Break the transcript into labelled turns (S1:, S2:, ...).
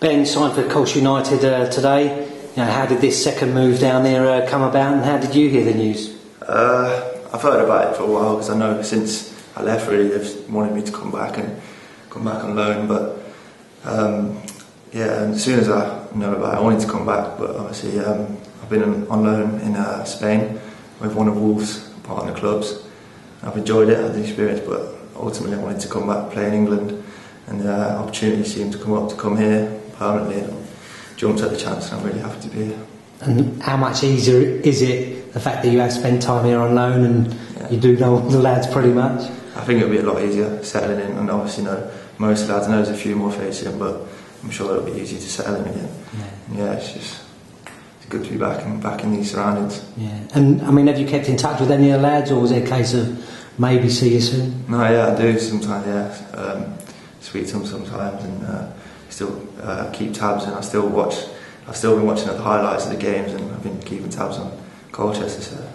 S1: Ben signed for Colchester United uh, today. You know, how did this second move down there uh, come about, and how did you hear the news?
S2: Uh, I've heard about it for a while because I know since I left, really, they've wanted me to come back and come back on loan. But um, yeah, as soon as I know about it, I wanted to come back. But obviously, um, I've been on loan in uh, Spain with one of Wolves' partner clubs. I've enjoyed it, had the experience, but ultimately I wanted to come back, play in England, and the uh, opportunity seemed to come up to come here permanently. And jumped at the chance, and I'm really happy to be here.
S1: And how much easier is it the fact that you have spent time here on loan and
S2: Yeah.
S1: you do know all the lads pretty much?
S2: I think it'll be a lot easier settling in, and obviously, you know, most lads, know there's a few more faces, but I'm sure it'll be easy to settle in again.
S1: Yeah.
S2: Yeah, it's just it's good to be back and back in these surroundings.
S1: Yeah. And I mean, have you kept in touch with any of the lads, or was it a case of maybe see you soon?
S2: No, yeah, I do sometimes. Yeah, um, speak to them sometimes, and uh, still uh, keep tabs. And I still watch. I've still been watching the highlights of the games, and I've been keeping tabs on Colchester. So